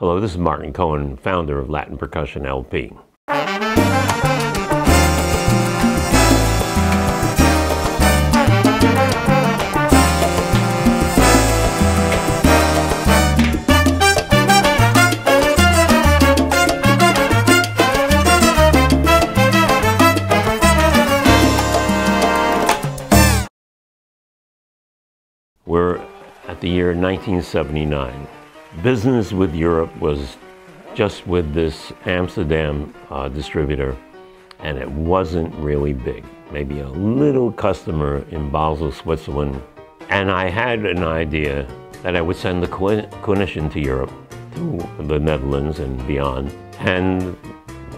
Hello, this is Martin Cohen, founder of Latin Percussion LP. We're at the year 1979. Business with Europe was just with this Amsterdam uh, distributor, and it wasn't really big. Maybe a little customer in Basel, Switzerland. And I had an idea that I would send the clinician to Europe, to the Netherlands and beyond, and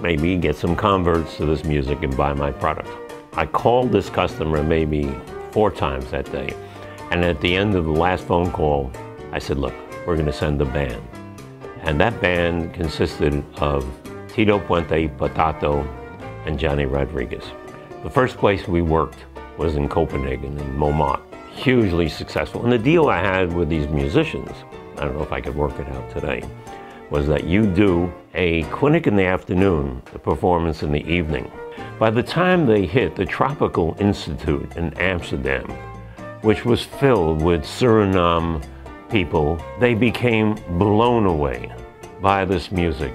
maybe get some converts to this music and buy my product. I called this customer maybe four times that day. And at the end of the last phone call, I said, look, we're going to send a band. And that band consisted of Tito Puente, Patato, and Johnny Rodriguez. The first place we worked was in Copenhagen, in Montmartre. Hugely successful. And the deal I had with these musicians, I don't know if I could work it out today, was that you do a clinic in the afternoon, a performance in the evening. By the time they hit the Tropical Institute in Amsterdam, which was filled with Suriname people, they became blown away by this music.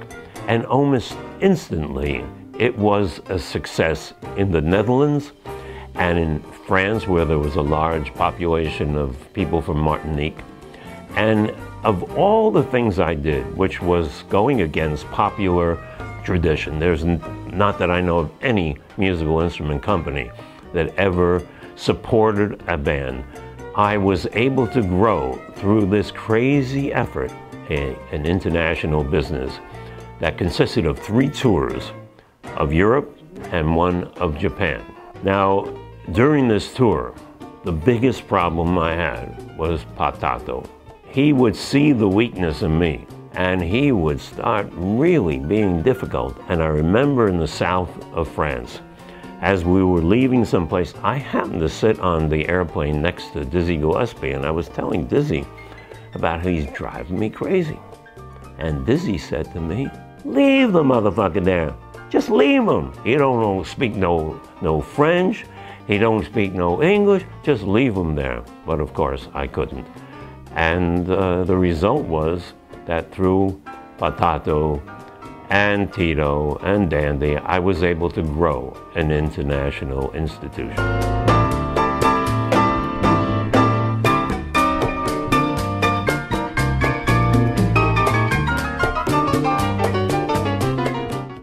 And almost instantly, it was a success in the Netherlands and in France, where there was a large population of people from Martinique. And of all the things I did, which was going against popular tradition, there's not that I know of any musical instrument company that ever supported a band. I was able to grow through this crazy effort, a, an international business that consisted of three tours of Europe and one of Japan. Now, during this tour, the biggest problem I had was Patato. He would see the weakness in me and he would start really being difficult. And I remember in the south of France, as we were leaving someplace, I happened to sit on the airplane next to Dizzy Gillespie, and I was telling Dizzy about how he's driving me crazy. And Dizzy said to me, Leave the motherfucker there. Just leave him. He don't speak no, no French. He don't speak no English. Just leave him there. But of course, I couldn't. And uh, the result was that through Patato and Tito and Dandy, I was able to grow an international institution.